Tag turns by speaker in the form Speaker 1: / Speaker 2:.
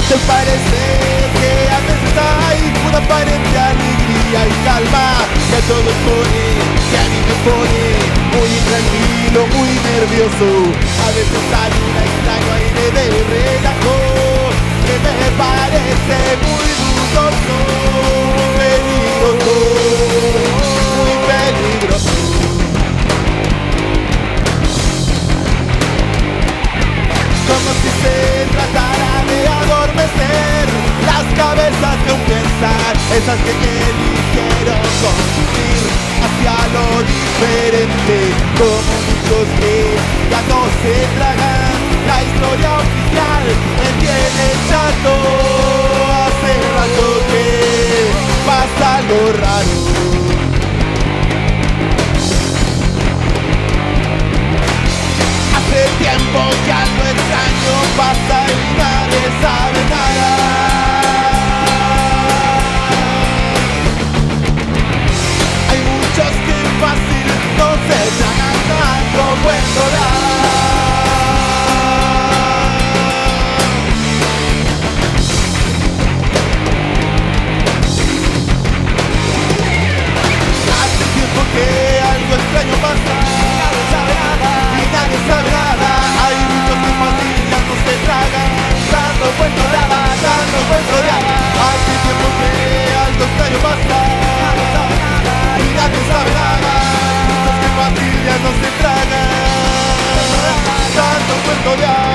Speaker 1: ¿No te parece que a veces hay una aparente alegría y calma que a todos pone, que a mí me pone muy tranquilo, muy nervioso? A veces hay un extraño aire de relajo que me parece muy dudoso, peligroso, muy peligroso. como si se cosas que te dijeron construir hacia lo diferente como muchos que ya no se tragan. La historia oficial me tiene chato hace rato que pasa algo raro. Hace tiempo ya lo extraño pasa gloria.